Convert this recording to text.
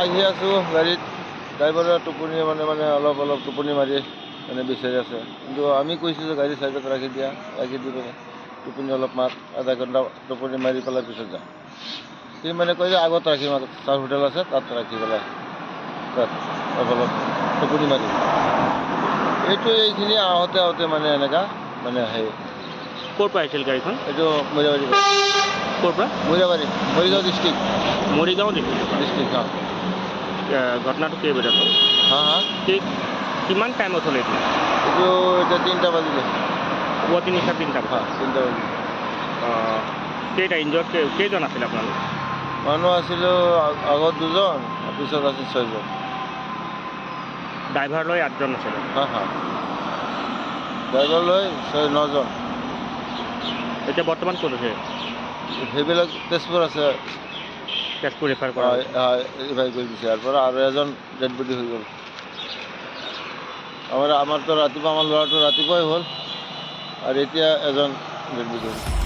আহি আছোঁ গাড়ীত। ড্ৰাইভাৰে টোপনি মানে মানে অলপ অলপ টোপনি মাৰি মানে বিচাৰি আছে। কিন্তু আমি কৈছোঁ যে গাড়ী চাইডত ৰাখি দিয়া ৰাখি দি পেলাই টোপনি অলপ মাৰ আধা ঘণ্টা টোপনি মাৰি পেলাই পিছত যাম। সি মানে কয় যে আগত ৰাখিম চাৰ হোটেল আছে তাত ৰাখি পেলাই তাত অলপ অলপ টোপনি মাৰি। এইটো এইখিনি আহোঁতে আহোঁতে মানে এনেকুৱা মানে সেই ক'ৰ পৰা আহিছিল গাড়ীখন? এইটো মৰিবাৰী করবা মুজাবাড়ি মরিগাঁও ডিস্ট্রিক্ট মরিগাঁও डिस्ट्रिक्ट का घटना तो के बेटा तो हाँ हाँ के किमान टाइम होतो এতিয়া তিনিটা त्या तीनटा वाजले वती निशा तीनटा हां তিনিটা বাজে। আহ, কেইটা ইঞ্জৰ্ড কেইজন আছিল আপোনালোক মানুহ আছিলোঁ আগত দুজন পিছত আছিল ছয়জন। ড্ৰাইভাৰ লৈ আঠজন আছিল। হা হা ড্ৰাইভাৰ লৈ ছয় নজন। এতিয়া বৰ্তমান ক'ত আছে? সেইবিলাক তেজপুৰ আছে। তেজপুৰ ৰেফাৰ কৰা হৈছে। ৰিভাইভ কৰি দিছে। ইয়াৰ পৰা আৰু এজন ডেড বডি হৈ গ'ল। আমাৰ আমাৰতো ৰাতিপুৱা আমাৰ ল'ৰাটো ৰাতিপুৱাই হ'ল। আৰু এতিয়া এজন ডেড বডি হ'ল